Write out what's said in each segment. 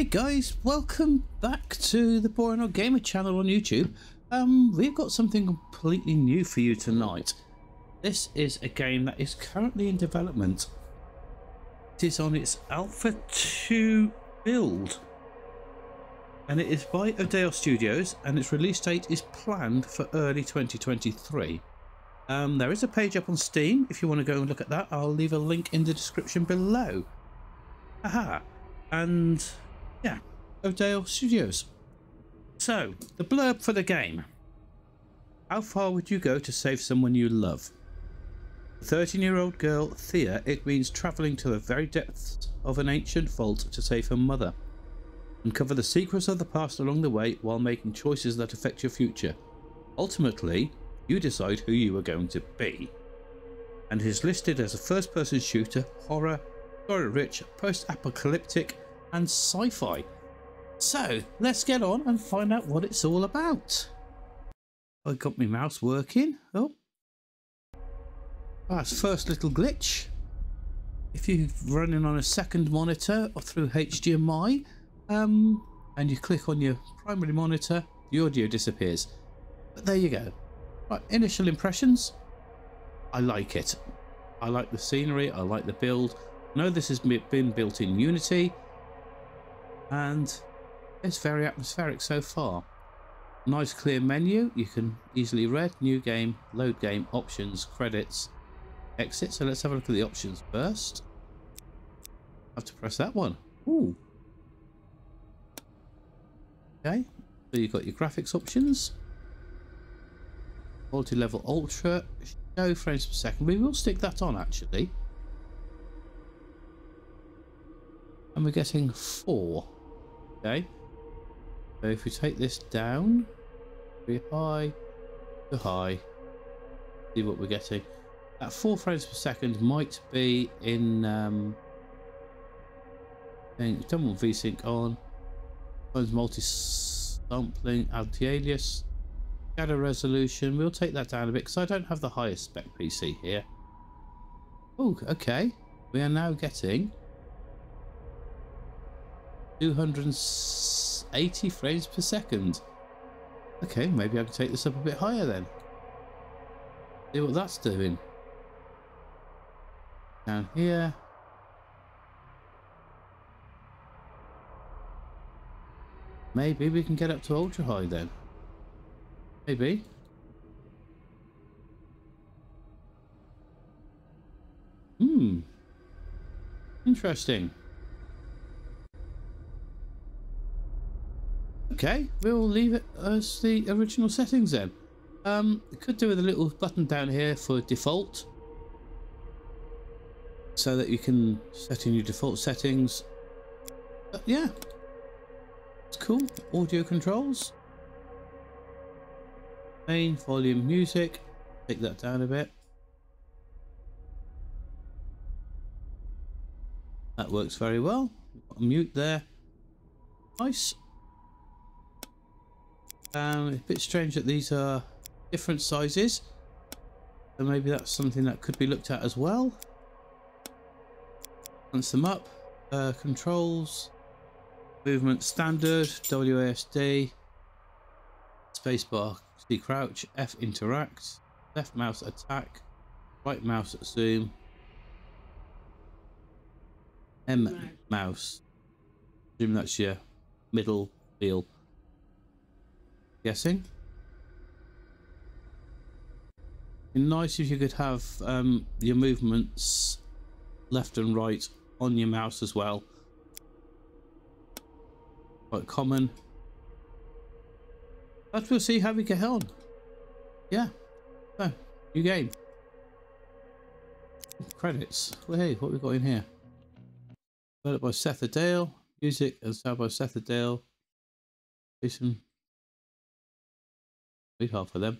Hey guys, welcome back to the Boring Old Gamer channel on YouTube. Um, we've got something completely new for you tonight. This is a game that is currently in development. It is on its Alpha 2 build. And it is by O'Dale Studios and its release date is planned for early 2023. Um, there is a page up on Steam if you want to go and look at that. I'll leave a link in the description below. Aha. And yeah, O'Dale Studios. So, the blurb for the game. How far would you go to save someone you love? 13 year old girl Thea, it means travelling to the very depths of an ancient vault to save her mother. Uncover the secrets of the past along the way while making choices that affect your future. Ultimately, you decide who you are going to be. And is listed as a first person shooter, horror, story rich, post apocalyptic, and sci fi. So let's get on and find out what it's all about. I got my mouse working. Oh, that's first little glitch. If you're running on a second monitor or through HDMI, um, and you click on your primary monitor, the audio disappears. But there you go. Right, initial impressions. I like it. I like the scenery. I like the build. I know this has been built in Unity, and it's very atmospheric so far. Nice clear menu. You can easily read new game, load game, options, credits, exit. So let's have a look at the options first. Have to press that one. Ooh. Okay. So you've got your graphics options. Quality level ultra. Show frames per second. We will stick that on actually. And we're getting four. Okay. So if we take this down, be high to high, see what we're getting. At four frames per second might be in um don't want VSync on. Times multi-sampling, anti-alias, shadow resolution. We'll take that down a bit because I don't have the highest spec PC here. Oh, okay. We are now getting 280 frames per second. Okay, maybe I can take this up a bit higher then. See what that's doing. Down here. Maybe we can get up to ultra high then. Maybe. Hmm. Interesting. Okay, we'll leave it as the original settings then. Um, could do with a little button down here for default. So that you can set in your default settings. But yeah, it's cool. Audio controls. Main, volume, music. Take that down a bit. That works very well. Mute there. Nice. Um, a bit strange that these are different sizes. So maybe that's something that could be looked at as well. Once them up. Uh, controls. Movement standard. WASD. Spacebar. C crouch. F interact. Left mouse attack. Right mouse zoom. M mouse. Assume that's your middle wheel. Guessing. Nice if you could have um, your movements left and right on your mouse as well. Quite common. But we'll see how we get on. Yeah. So, new game. Credits. Well, hey, what we got in here? Developed by Seth O'Dale. Music and sound by Seth O'Dale. Jason Half of them.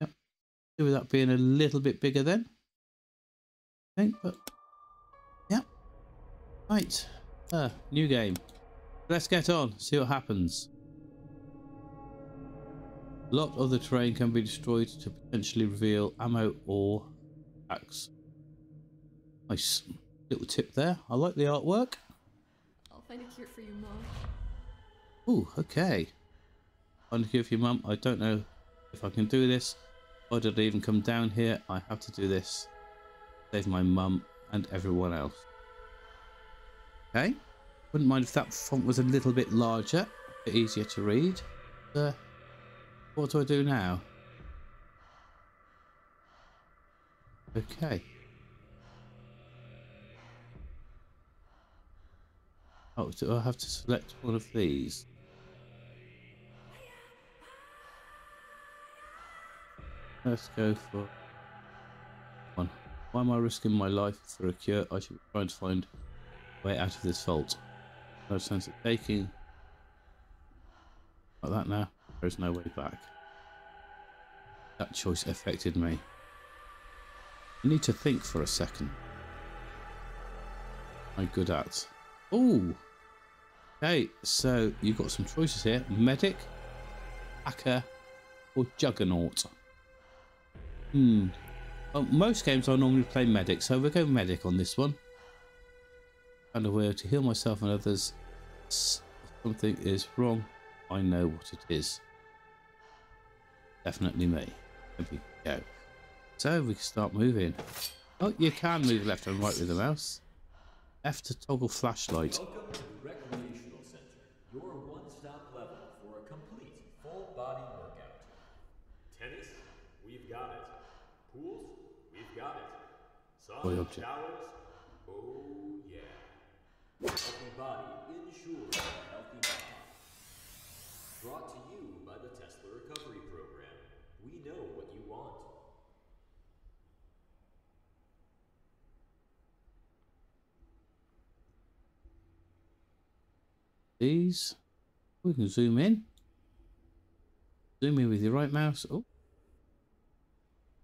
Yep. With that being a little bit bigger then. I think, but yeah. Right. Uh, new game. Let's get on, see what happens. A lot of the terrain can be destroyed to potentially reveal ammo or packs. Nice little tip there. I like the artwork. I'll Find a cure for you, Mom. Oh, okay. Cure for your mum. I don't know if I can do this. Why did I even come down here? I have to do this. Save my mum and everyone else. Okay. Wouldn't mind if that font was a little bit larger, a bit easier to read. Uh, what do I do now? Okay. Oh, do I have to select one of these? Let's go for one. Why am I risking my life for a cure? I should be trying to find a way out of this vault. No sense of taking like that now. There's no way back. That choice affected me. I need to think for a second. Am I good at? Oh! Okay, so you've got some choices here. Medic, Hacker, or Juggernaut. Hmm. Well, most games I normally play Medic, so we'll go Medic on this one. Find a way to heal myself and others. Something is wrong, I know what it is. Definitely me. There we go. So we can start moving. Oh, you can move left and right with the mouse. F to toggle flashlight. Welcome to the Recreational Center, your one-stop level for a complete full-body workout. Tennis? We've got it. Pools? We've got it. Boy Sauna object. showers? Oh yeah. Healthy body ensures a healthy mind. Brought to you by the Tesla Recovery Program. We know what you want. These. We can zoom in. Zoom in with your right mouse. Oh.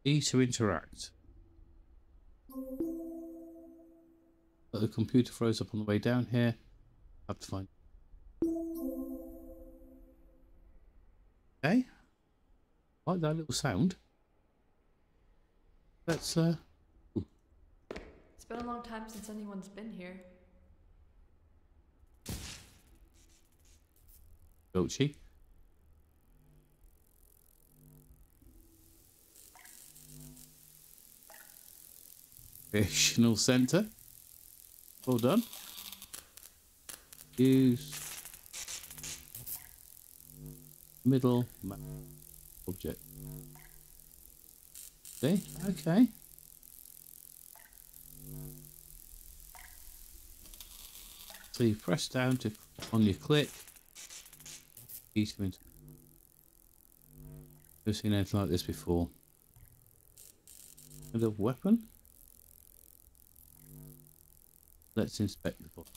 E to interact. But the computer froze up on the way down here. Have to find. Okay. Like that little sound. Let's uh It's been a long time since anyone's been here. Dolce. Recreational Centre. Well done. Use middle object. See? Okay. So you press down to on your click. Keys come into. Seen anything like this before. And a weapon. Let's inspect the body.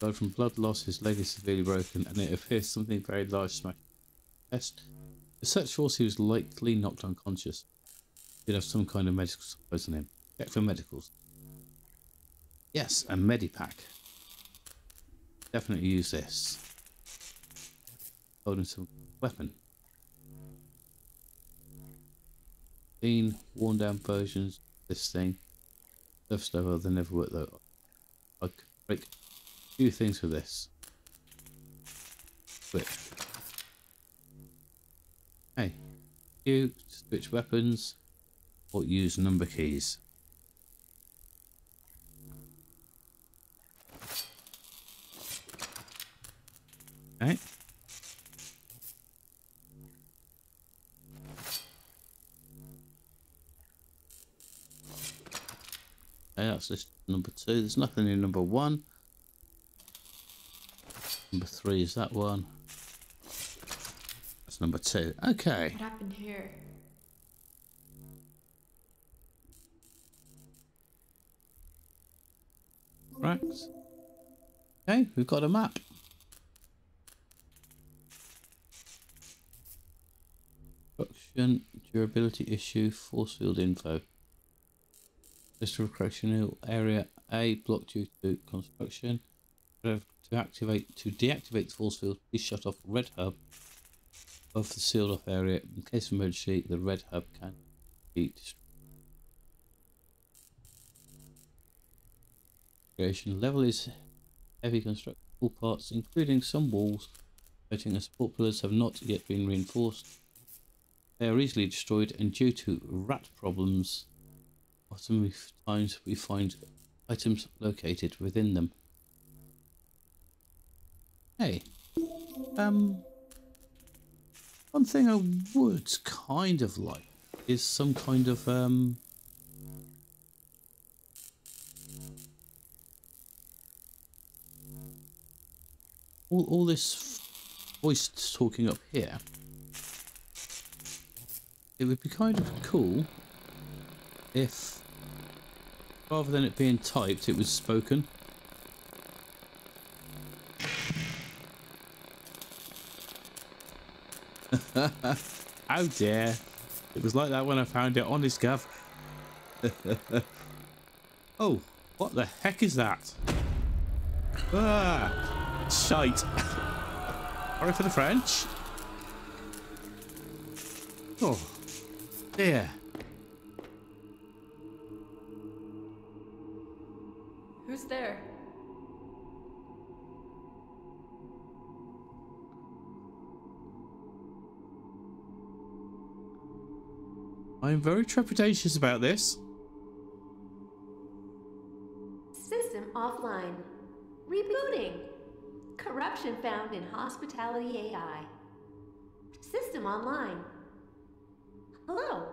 Died from blood loss, his leg is severely broken, and it appears something very large smashed. Test. With such force, he was likely knocked unconscious. He'd have some kind of medical supplies on him. Check for medicals. Yes, a medipack. Definitely use this. Holding some weapon. Seen worn down versions of this thing. Stuff, oh, they never work though. I could break a few things with this. Switch. Hey, you switch weapons or use number keys. Okay. Okay, that's just number two. There's nothing in number one. Number three is that one. That's number two. Okay. What happened here? Right. Okay, we've got a map. Construction, durability issue, force field info. Of recreational area A, block due to construction. To activate, to deactivate the force field, please shut off red hub of the sealed off area. In case of emergency, the red hub can be destroyed. Creation level is heavy constructible parts, including some walls, noting the support pillars have not yet been reinforced. They are easily destroyed and due to rat problems, often we find items located within them. Hey, um, one thing I would kind of like is some kind of um all, all this voice talking up here it would be kind of cool if rather than it being typed it was spoken how dare it was like that when I found it on this gav oh what the heck is that ah Shite. Sorry for the French. Oh, dear. I'm very trepidatious about this. System offline. Rebooting. Corruption found in Hospitality AI. System online. Hello.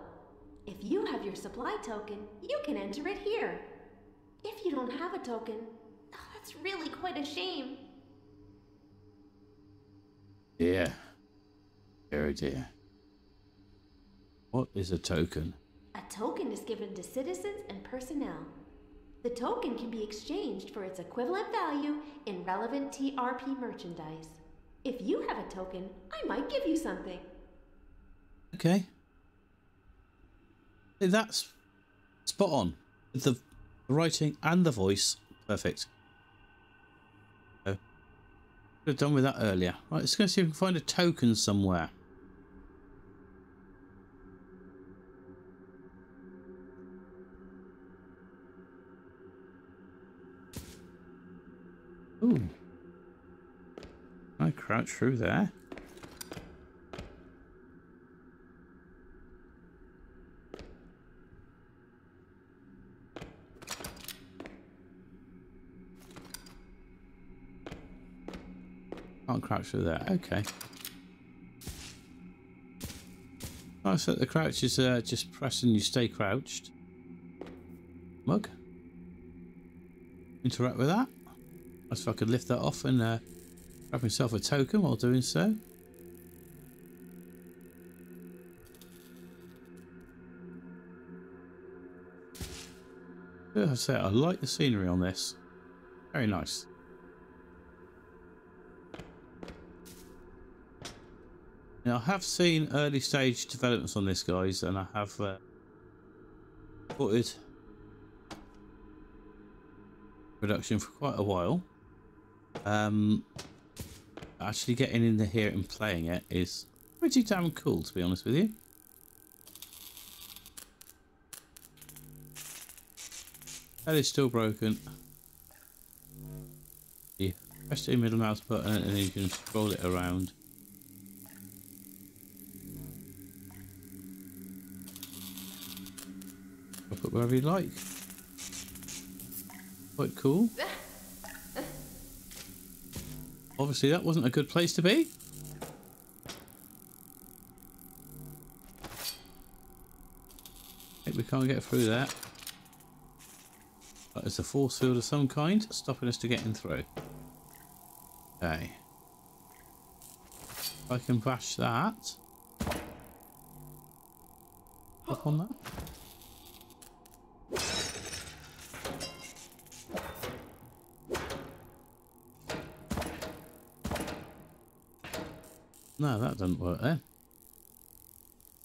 If you have your supply token, you can enter it here. If you don't have a token, oh, that's really quite a shame. Dear. Dear, dear. What is a token? A token is given to citizens and personnel. The token can be exchanged for its equivalent value in relevant TRP merchandise. If you have a token, I might give you something. Okay. That's spot on. The writing and the voice, perfect. Uh, oh. Could have done with that earlier. Right, let's go see if we can find a token somewhere. Ooh. I crouch through there. Can't crouch through there. Okay. Nice that the crouch is uh, just pressing you stay crouched. Mug. Interact with that. As if I could lift that off and uh, grab myself a token while doing so. I say I like the scenery on this. Very nice. Now I have seen early stage developments on this, guys, and I have uh, supported production for quite a while. Um, actually getting in here and playing it is pretty damn cool, to be honest with you. That is still broken. You press the middle mouse button and then you can scroll it around. It wherever you like. Quite cool. Obviously that wasn't a good place to be. think we can't get through that. But it's a force field of some kind stopping us to getting through. Okay. If I can bash that. Up on that. No, that doesn't work then.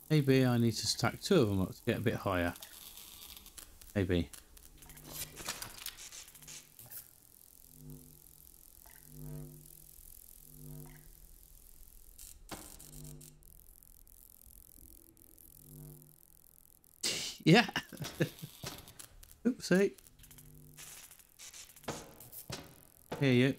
Maybe I need to stack two of them up to get a bit higher. Maybe. yeah. Oopsie. Here you.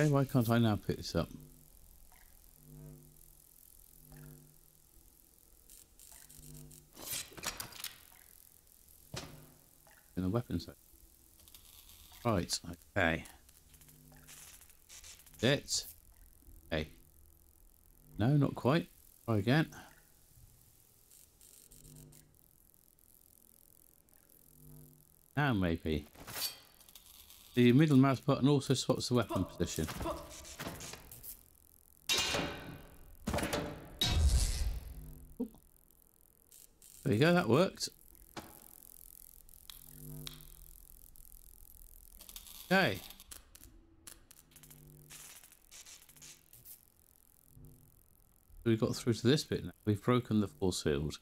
Okay, why can't I now pick this up? In the weapons. Right, okay. It. Okay. No, not quite. Try again. Now maybe. The middle mouse button also swaps the weapon position. There you go, that worked. Okay. We got through to this bit now. We've broken the force field.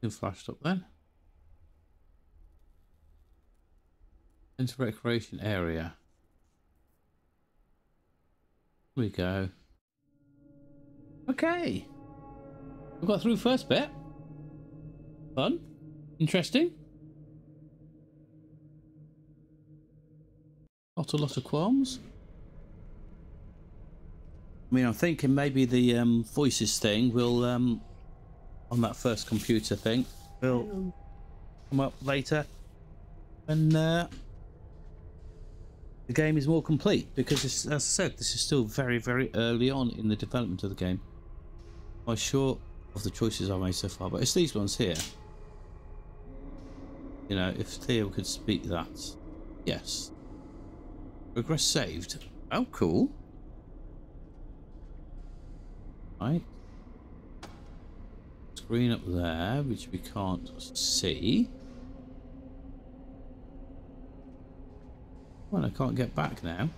You flashed up then. Into recreation area. Here we go. Okay. We got through first bit. Fun. Interesting. Not a lot of qualms. I mean, I'm thinking maybe the um, voices thing will, um, on that first computer thing, will come up later. And uh, the game is more complete because, as I said, this is still very, very early on in the development of the game. I'm sure of the choices I've made so far, but it's these ones here. You know, if Thea could speak that, yes. Progress saved. Oh, cool. Right. Screen up there, which we can't see. Well, I can't get back now.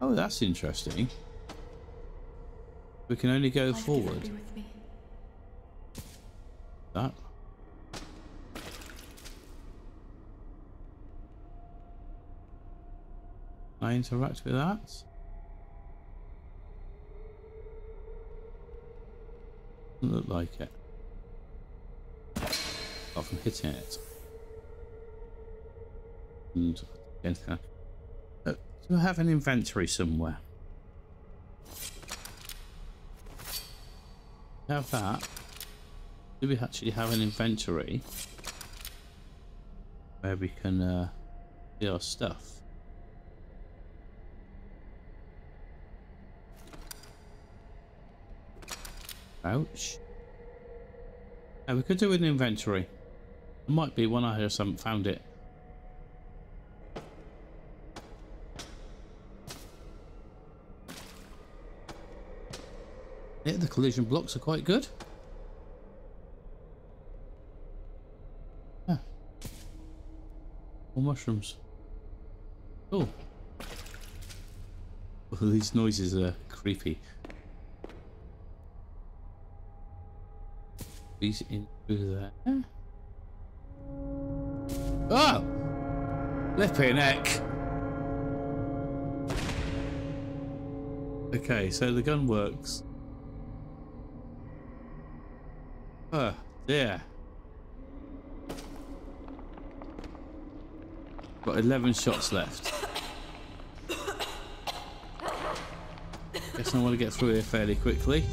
Oh, that's interesting. We can only go Life forward. With me. That. I interact with that? Doesn't look like it. Apart from hitting it. And uh, do I have an inventory somewhere? Have that. Do we actually have an inventory where we can uh, see our stuff? Ouch. Yeah, we could do with an inventory. It might be one I just haven't found it. The collision blocks are quite good. Yeah. More mushrooms. Oh. Well, these noises are creepy. Squeeze it in through there. Oh! Flipping heck! Okay, so the gun works. Oh, dear. Got 11 shots left. Guess I want to get through here fairly quickly.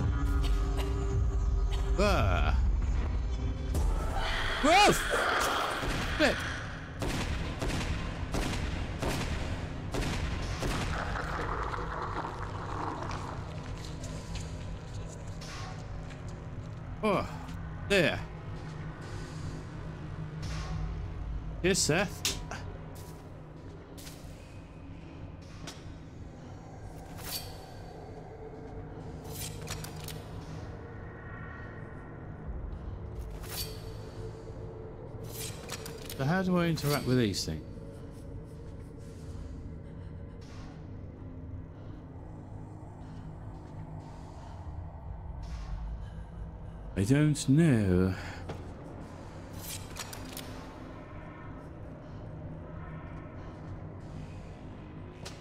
Ah. Whoa! Flip. Oh, there. Here's Seth. So how do I interact with these things? I don't know.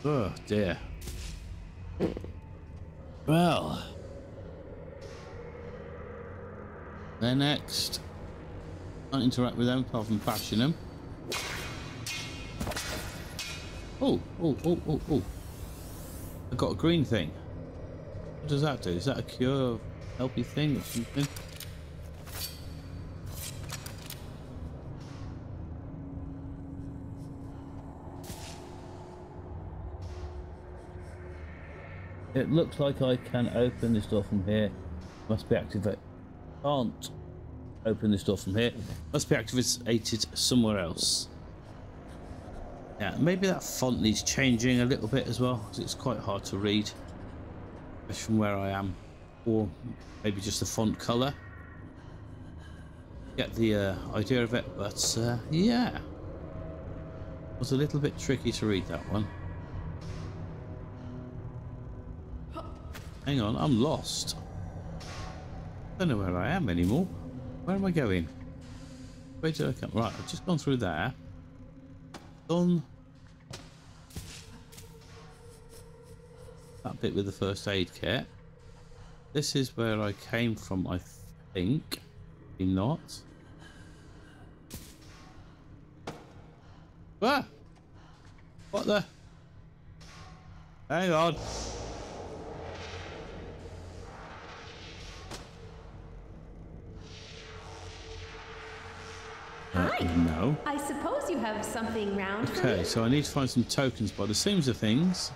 Oh dear. Well. They're next. Can't interact with them apart from bashing them. Oh, oh, oh, oh, oh. I got a green thing. What does that do? Is that a cure healthy thing or something? It looks like I can open this door from here. Must be activated. Can't open this door from here. Must be activated somewhere else. Yeah, maybe that font needs changing a little bit as well, because it's quite hard to read from where I am. Or maybe just the font colour. Get the uh, idea of it, but uh, yeah. It was a little bit tricky to read that one. Hang on, I'm lost. Don't know where I am anymore. Where am I going? Where did I come? Right, I've just gone through there. Done that bit with the first aid kit. This is where I came from, I think. Maybe not. Ah! What the? Hang on. Hi. No. I suppose you have something round Okay, so I need to find some tokens by the seams of things.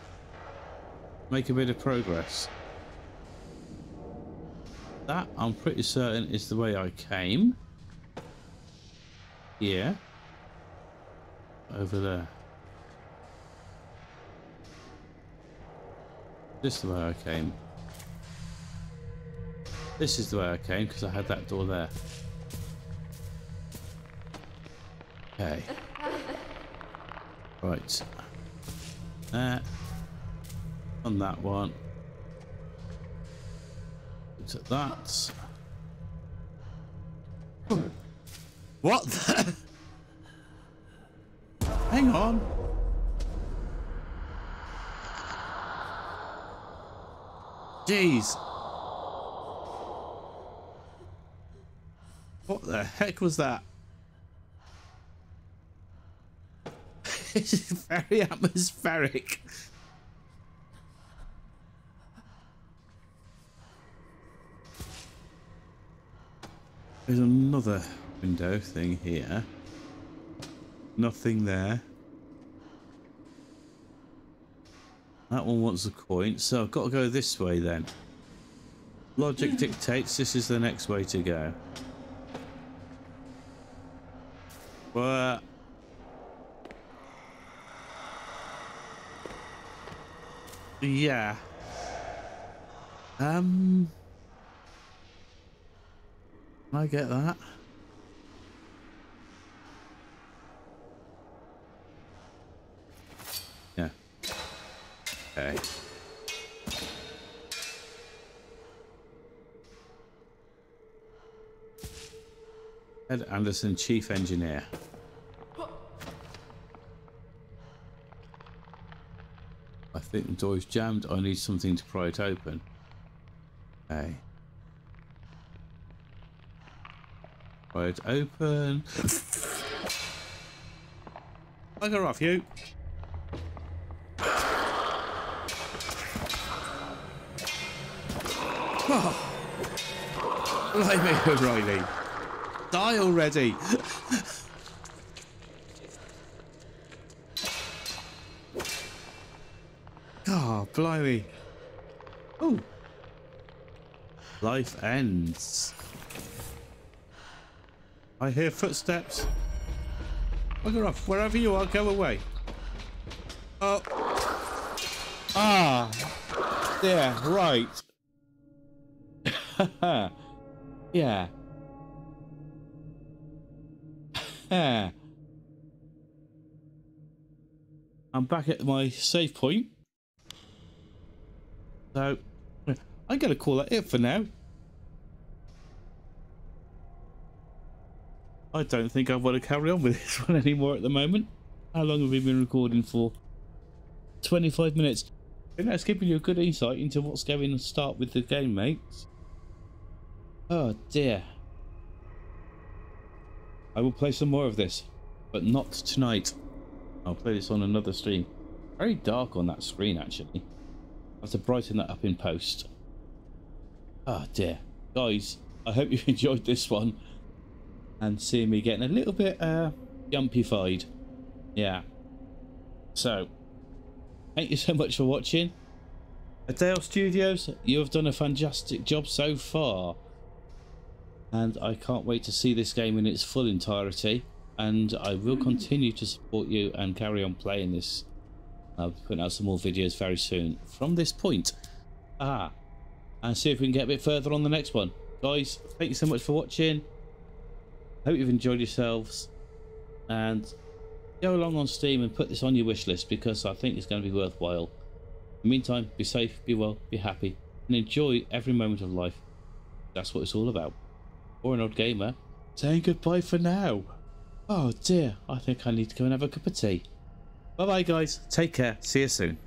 Make a bit of progress. That, I'm pretty certain, is the way I came. Yeah. Over there. This is the way I came. This is the way I came because I had that door there. Okay. Right. Uh, on that one. At that. What the? Hang on. Jeez. What the heck was that? it's very atmospheric. There's another window thing here. Nothing there. That one wants a coin, so I've got to go this way then. Logic dictates this is the next way to go. But yeah. Um I get that. Yeah. Okay. Ed Anderson, Chief Engineer. I think the door is jammed. I need something to pry it open. Okay. It open. Bugger off, you. Oh. Blimey, O'Reilly. Die already. Oh, blimey. Oh. Life ends. I hear footsteps. Bugger off. Wherever you are, go away. Oh. Ah. Yeah, right. yeah. I'm back at my save point. So, I'm going to call that it for now. I don't think I want to carry on with this one anymore at the moment. How long have we been recording for? 25 minutes. That's giving you a good insight into what's going to start with the game, mates. Oh dear. I will play some more of this, but not tonight. I'll play this on another stream. Very dark on that screen, actually. I have to brighten that up in post. Oh dear. Guys, I hope you enjoyed this one. And seeing me getting a little bit uh, yumpified. Yeah. So, thank you so much for watching. O'Dale Studios, you have done a fantastic job so far. And I can't wait to see this game in its full entirety. And I will continue to support you and carry on playing this. I'll be putting out some more videos very soon from this point. Ah, and see if we can get a bit further on the next one. Guys, thank you so much for watching. Hope you've enjoyed yourselves. And go along on Steam and put this on your wish list because I think it's going to be worthwhile. In the meantime, be safe, be well, be happy, and enjoy every moment of life. That's what it's all about. Or an old gamer saying goodbye for now. Oh dear, I think I need to go and have a cup of tea. Bye bye, guys. Take care. See you soon.